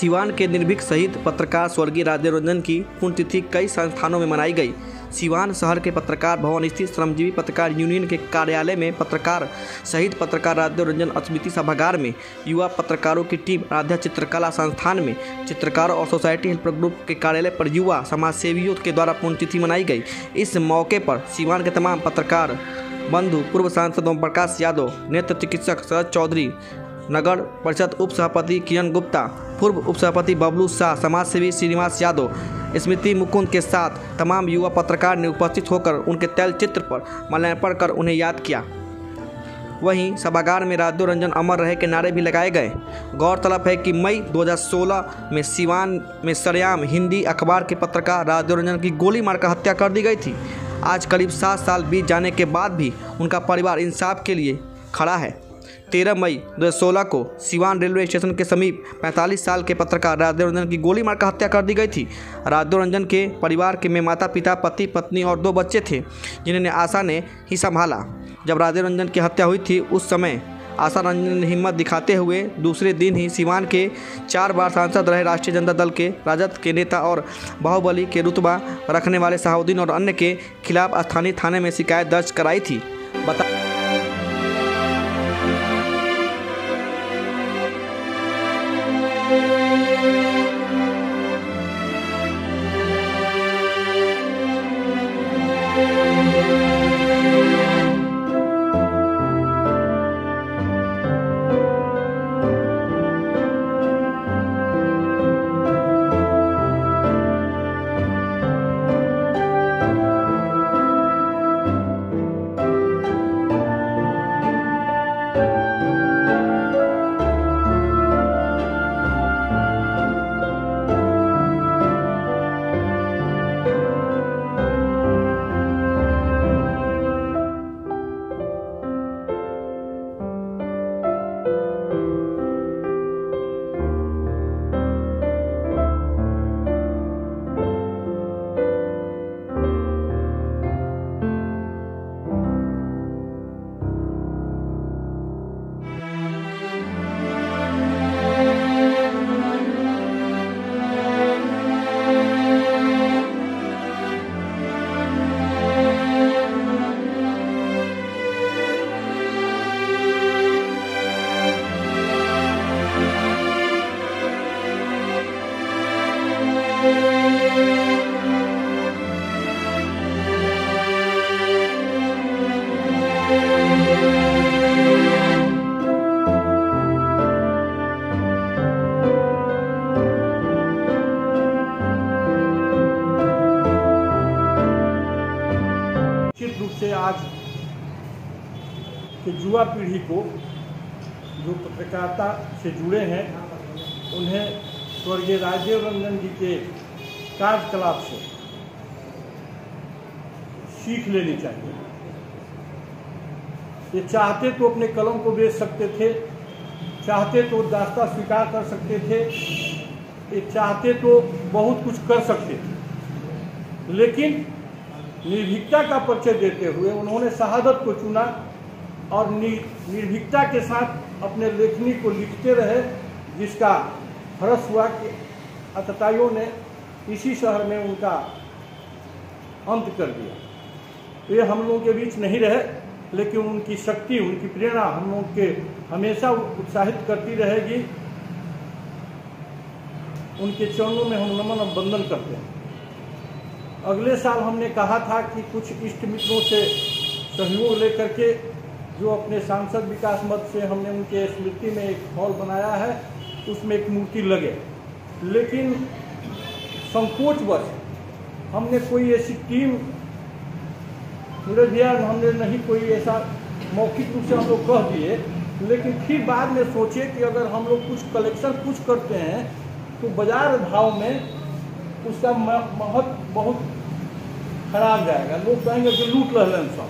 सिवान के निर्भीक शहीद पत्रकार स्वर्गीय राधे रंजन की पुण्यतिथि कई संस्थानों में मनाई गई। सिवान शहर के पत्रकार भवन स्थित श्रमजीवी पत्रकार यूनियन के कार्यालय में पत्रकार शहीद पत्रकार राधे रंजन स्मृति सभागार में युवा पत्रकारों की टीम राधा चित्रकला संस्थान में चित्रकारों और सोसाइटी हेल्प ग्रुप के कार्यालय पर युवा समाज सेवियों के द्वारा पुण्यतिथि मनाई गई। इस मौके पर सिवान के तमाम पत्रकार, बंधु, पूर्व सांसद ओम प्रकाश यादव, नेत्र चिकित्सक शरद चौधरी नगर परिषद उप सभापति किरण गुप्ता, पूर्व उप सभापति बबलू शाह समाज सेवी श्रीनिवास यादव, स्मृति मुकुंद के साथ तमाम युवा पत्रकार ने उपस्थित होकर उनके तैल चित्र पर माल्यार्पण कर उन्हें याद किया। वहीं सभागार में राधो रंजन अमर रहे के नारे भी लगाए गए। गौरतलब है कि मई 2016 में सिवान में सरेआम हिंदी अखबार के पत्रकार राधो रंजन की गोली मारकर हत्या कर दी गई थी। आज करीब सात साल बीत जाने के बाद भी उनका परिवार इंसाफ के लिए खड़ा है। तेरह मई 2016 को सिवान रेलवे स्टेशन के समीप 45 साल के पत्रकार राधे रंजन की गोली मारकर हत्या कर दी गई थी। राधे रंजन के परिवार के में माता पिता पति पत्नी और दो बच्चे थे जिन्हें आशा ने ही संभाला। जब राधे रंजन की हत्या हुई थी, उस समय आशा रंजन ने हिम्मत दिखाते हुए दूसरे दिन ही सिवान के चार बार सांसद रहे राष्ट्रीय जनता दल के राजद के नेता और बाहुबली के रुतबा रखने वाले सहाउद्दीन और अन्य के खिलाफ स्थानीय थाने में शिकायत दर्ज कराई थी। बता पीढ़ी को जो पत्रकारिता से जुड़े हैं, उन्हें स्वर्गीय राजीव रंजन जी के कार्यकलाप से सीख लेनी चाहिए। ये चाहते तो अपने कलम को बेच सकते थे, चाहते तो दास्ता स्वीकार कर सकते थे, ये चाहते तो बहुत कुछ कर सकते थे। लेकिन निर्भीकता का परिचय देते हुए उन्होंने शहादत को चुना और निर्भीकता के साथ अपने लेखनी को लिखते रहे, जिसका हर्ष हुआ कि अतताइयों ने इसी शहर में उनका अंत कर दिया। ये हम लोगों के बीच नहीं रहे, लेकिन उनकी शक्ति, उनकी प्रेरणा हम लोग के हमेशा उत्साहित करती रहेगी। उनके चरणों में हम नमन और वंदन करते हैं। अगले साल हमने कहा था कि कुछ इष्ट मित्रों से सहयोग लेकर के जो अपने सांसद विकास मत से हमने उनके स्मृति में एक हॉल बनाया है, उसमें एक मूर्ति लगे। लेकिन संकोचवश हमने कोई ऐसी टीम भैया, हमने नहीं कोई ऐसा मौखिक रूप से हम लोग कह दिए, लेकिन फिर बाद में सोचे कि अगर हम लोग कुछ कलेक्शन कुछ करते हैं तो बाज़ार भाव में उसका महत्व बहुत खराब जाएगा। लोग कहेंगे कि लूट रहे हैं सब।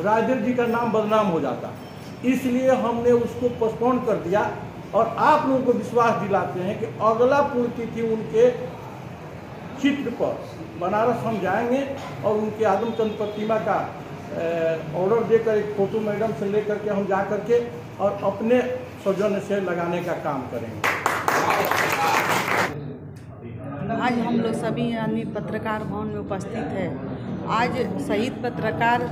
राजदेव जी का नाम बदनाम हो जाता। इसलिए हमने उसको पोस्टपोन कर दिया और आप लोगों को विश्वास दिलाते हैं कि अगला पुण्यतिथि उनके चित्र पर, बनारस हम जाएँगे और उनके आदमचंद प्रतिमा का ऑर्डर देकर, एक फ़ोटो मैडम से लेकर के हम जा करके और अपने सौजन्य से लगाने का काम करेंगे। आज हम लोग सभी आदमी पत्रकार भवन में उपस्थित है। आज शहीद पत्रकार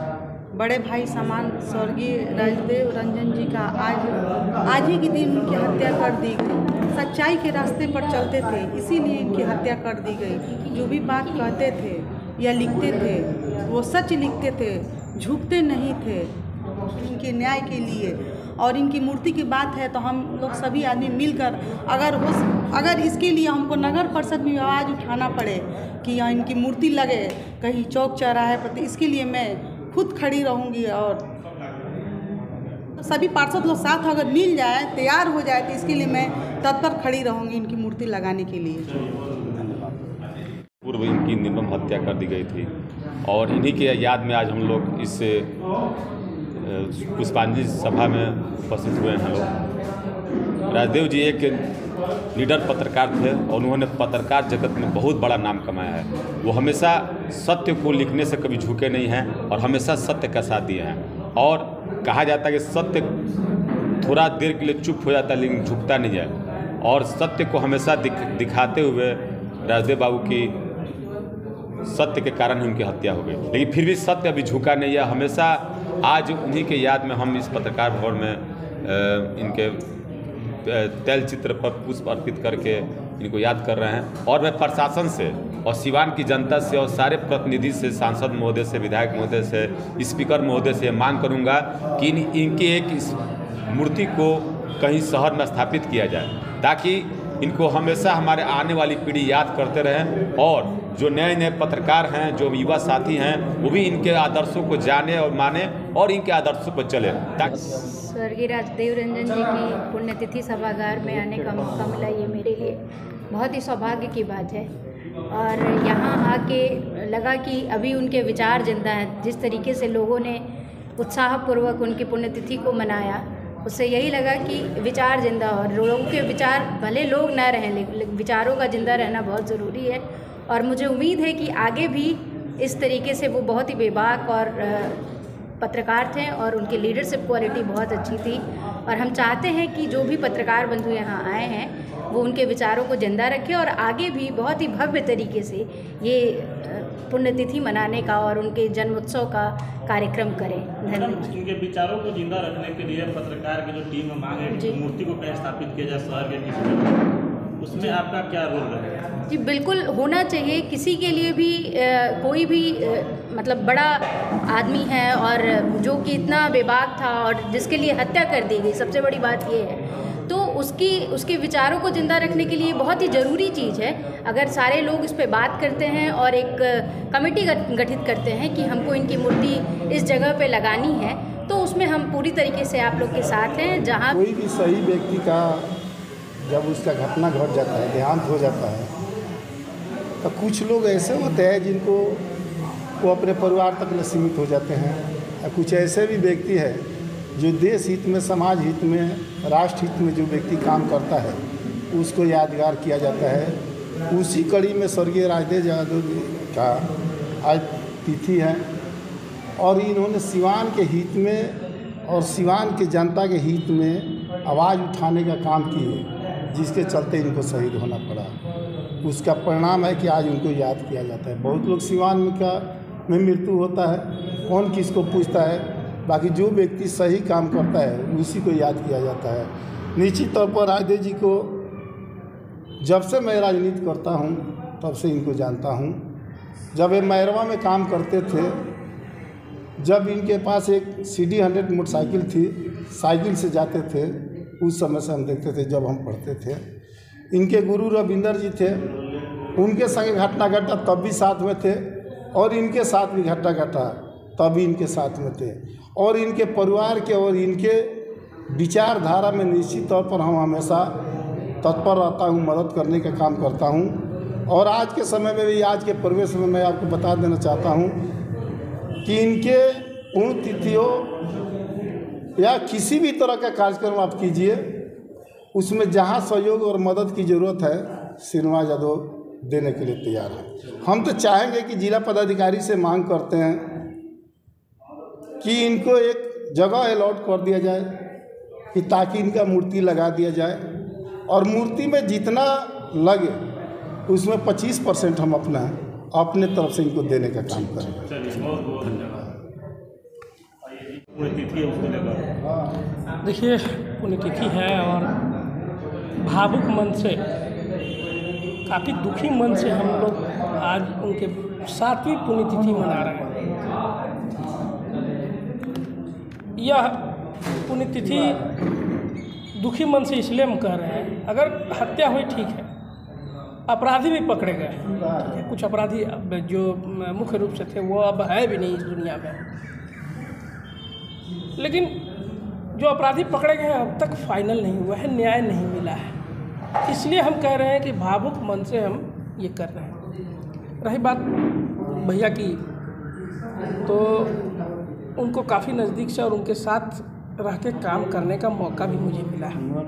बड़े भाई समान स्वर्गीय राजदेव रंजन जी का आज आज ही के दिन उनकी हत्या कर दी गई। सच्चाई के रास्ते पर चलते थे, इसीलिए इनकी हत्या कर दी गई। जो भी बात कहते थे या लिखते थे, वो सच लिखते थे, झुकते नहीं थे इनके न्याय के लिए। और इनकी मूर्ति की बात है तो हम लोग सभी आदमी मिलकर, अगर हो अगर इसके लिए हमको नगर परिषद में आवाज़ उठाना पड़े कि यहाँ इनकी मूर्ति लगे, कहीं चौक चौराहे पर तो इसके लिए मैं खुद खड़ी रहूँगी और सभी पार्षद लोग साथ अगर मिल जाए, तैयार हो जाए तो इसके लिए मैं तत्पर खड़ी रहूँगी इनकी मूर्ति लगाने के लिए। पूर्व इनकी निर्मम हत्या कर दी गई थी। और इन्हीं के याद में आज हम लोग इस पुष्पांजलि सभा में उपस्थित हुए हैं लोग। राजदेव जी, एक लीडर पत्रकार थे और उन्होंने पत्रकार जगत में बहुत बड़ा नाम कमाया है। वो हमेशा सत्य को लिखने से कभी झुके नहीं हैं और हमेशा सत्य का साथ दिए हैं। और कहा जाता है कि सत्य थोड़ा देर के लिए चुप हो जाता है लेकिन झुकता नहीं है। और सत्य को हमेशा दिख, दिखाते हुए राजदेव बाबू की सत्य के कारण ही उनकी हत्या हो गई। लेकिन फिर भी सत्य अभी झुका नहीं है। हमेशा आज उन्हीं के याद में हम इस पत्रकार भवन में इनके तैल चित्र पर पुष्प अर्पित करके इनको याद कर रहे हैं। और मैं प्रशासन से और सिवान की जनता से और सारे प्रतिनिधि से, सांसद महोदय से, विधायक महोदय से, स्पीकर महोदय से मांग करूँगा कि इन, इनके एक मूर्ति को कहीं शहर में स्थापित किया जाए, ताकि इनको हमेशा हमारे आने वाली पीढ़ी याद करते रहें और जो नए नए पत्रकार हैं, जो युवा साथी हैं, वो भी इनके आदर्शों को जाने और माने और इनके आदर्शों पर चले। स्वर्गीय राजदेव रंजन जी की पुण्यतिथि सभागार में आने का मौका मिला, ये मेरे लिए बहुत ही सौभाग्य की बात है। और यहाँ आके लगा कि अभी उनके विचार ज़िंदा हैं। जिस तरीके से लोगों ने उत्साहपूर्वक उनकी पुण्यतिथि को मनाया उससे यही लगा कि विचार ज़िंदा और लोगों के विचार, भले लोग ना रहें लेकिन विचारों का ज़िंदा रहना बहुत ज़रूरी है। और मुझे उम्मीद है कि आगे भी इस तरीके से वो बहुत ही बेबाक और पत्रकार थे और उनकी लीडरशिप क्वालिटी बहुत अच्छी थी। और हम चाहते हैं कि जो भी पत्रकार बंधु यहाँ आए हैं, वो उनके विचारों को ज़िंदा रखें और आगे भी बहुत ही भव्य तरीके से ये पुण्यतिथि मनाने का और उनके जन्मोत्सव का कार्यक्रम करें। धन्यवाद। इनके विचारों को ज़िंदा रखने के लिए पत्रकार की जो टीम मांग। मूर्ति को कहीं स्थापित किया जाए शहर के किसी उसमें आपका क्या रोल रहेगा जी बिल्कुल होना चाहिए। किसी के लिए भी अ, कोई भी अ, मतलब बड़ा आदमी है और जो कि इतना बेबाक था और जिसके लिए हत्या कर दी गई सबसे बड़ी बात ये है। उसकी, उसके विचारों को ज़िंदा रखने के लिए बहुत ही ज़रूरी चीज़ है। अगर सारे लोग इस पर बात करते हैं और एक कमेटी गठित करते हैं कि हमको इनकी मूर्ति इस जगह पे लगानी है तो उसमें हम पूरी तरीके से आप लोग के साथ हैं, जहाँ कोई भी सही व्यक्ति का जब उसका घटना घट जाता है, देहांत हो जाता है तो कुछ लोग ऐसे होते हैं जिनको वो अपने परिवार तक में सीमित हो जाते हैं। कुछ ऐसे भी व्यक्ति है जो देश हित में, समाज हित में, राष्ट्र हित में जो व्यक्ति काम करता है, उसको यादगार किया जाता है। उसी कड़ी में स्वर्गीय राजदेव यादव जी का आज तिथि है और इन्होंने सिवान के हित में और सिवान के जनता के हित में आवाज़ उठाने का काम किए, जिसके चलते इनको शहीद होना पड़ा। उसका परिणाम है कि आज उनको याद किया जाता है। बहुत लोग सिवान में का, में मृत्यु होता है, कौन किसको पूछता है? बाकी जो व्यक्ति सही काम करता है, उसी को याद किया जाता है। निश्चित तौर पर राजदेव जी को जब से मैं राजनीति करता हूँ, तब से इनको जानता हूँ। जब ये मैरवा में काम करते थे, जब इनके पास एक सी डी हंड्रेड मोटरसाइकिल थी, साइकिल से जाते थे, उस समय से हम देखते थे, जब हम पढ़ते थे। इनके गुरु रविंदर जी थे, उनके संग घटना घटा तब भी साथ में थे, और इनके साथ भी घटना घटा। तब इनके साथ में थे। और इनके परिवार के और इनके विचारधारा में निश्चित तौर पर हम हमेशा तत्पर रहता हूँ, मदद करने का काम करता हूँ। और आज के समय में भी, आज के परिवेश में मैं आपको बता देना चाहता हूँ कि इनके पुण्यतिथियों या किसी भी तरह का कार्यक्रम आप कीजिए, उसमें जहाँ सहयोग और मदद की ज़रूरत है श्रीनिवास यादव देने के लिए तैयार है। हम तो चाहेंगे कि जिला पदाधिकारी से मांग करते हैं कि इनको एक जगह अलॉट कर दिया जाए कि ताकि इनका मूर्ति लगा दिया जाए। और मूर्ति में जितना लगे उसमें 25 परसेंट हम अपना अपने तरफ़ से इनको देने का काम करें बहुत बहुत धन्यवाद। देखिए पुण्यतिथि है और भावुक मन से काफ़ी दुखी मन से हम लोग आज उनके सातवीं पुण्यतिथि मना रहे हैं। यह पुण्यतिथि दुखी मन से इसलिए हम कह रहे हैं, अगर हत्या हुई ठीक है, अपराधी भी पकड़े गए कुछ अपराधी जो मुख्य रूप से थे, वो अब है भी नहीं इस दुनिया में। लेकिन जो अपराधी पकड़े गए हैं, अब तक फाइनल नहीं हुआ है, न्याय नहीं मिला है। इसलिए हम कह रहे हैं कि भावुक मन से हम ये कर रहे हैं। रही बात भैया की तो उनको काफ़ी नज़दीक से और उनके साथ रह के काम करने का मौका भी मुझे मिला है।